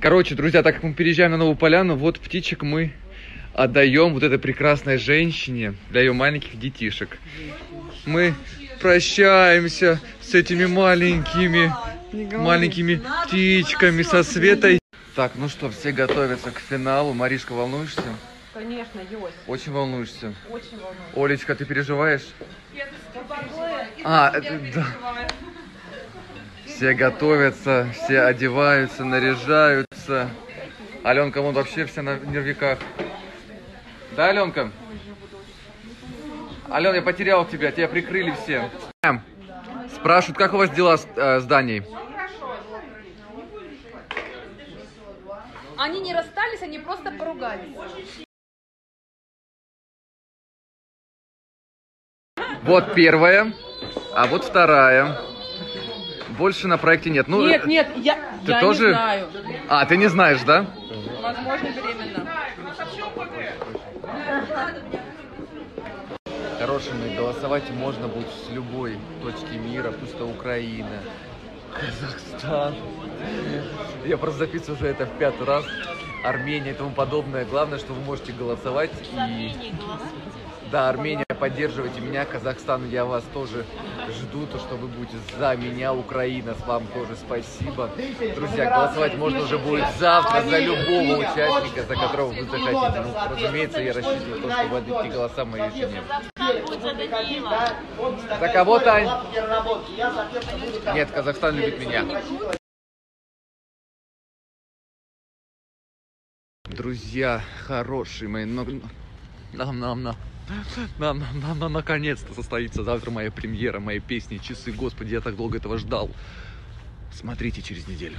Короче, друзья, так как мы переезжаем на Новую Поляну, вот птичек мы отдаем вот этой прекрасной женщине для ее маленьких детишек. Мы прощаемся с этими маленькими, маленькими птичками со Светой. Так, ну что, все готовятся к финалу. Маришка, волнуешься? Конечно, Йось. Очень волнуешься. Очень волнуюсь. Олечка, ты переживаешь? А, это- да. Все готовятся, все одеваются, наряжаются. Аленка, вон вообще вся на нервиках. Да, Аленка? Ален, я потерял тебя, тебя прикрыли все. Эм, Спрашивают, как у вас дела с, э, с Даней? Они не расстались, они просто поругались. Вот первая, а вот вторая. Больше на проекте нет. Ну, Нет, э, нет, я, Ты я тоже? не знаю. А, ты не знаешь, да? Возможно, беременна. Хорошие мои, голосовать можно будет с любой точки мира, пусть это Украина, Казахстан. Я просто записываю уже это в пятый раз. Армения и тому подобное. Главное, что вы можете голосовать. И... Да, Армения, поддерживайте меня. Казахстан, я вас тоже жду, то, что вы будете за меня. Украина, с вам тоже спасибо. Друзья, голосовать можно уже будет завтра за любого участника, за которого вы захотите. Ну, разумеется, я рассчитываю, то, что вы отдадите голоса моей жене. За кого, Тань? Нет, Казахстан любит меня. Друзья, хорошие мои, но... Нам, нам, нам, нам, наконец-то состоится завтра моя премьера, моей песни «Часы». Господи, я так долго этого ждал. Смотрите через неделю.